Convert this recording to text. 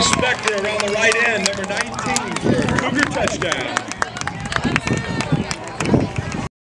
Spector around the right end, number 19 for a Cougar touchdown.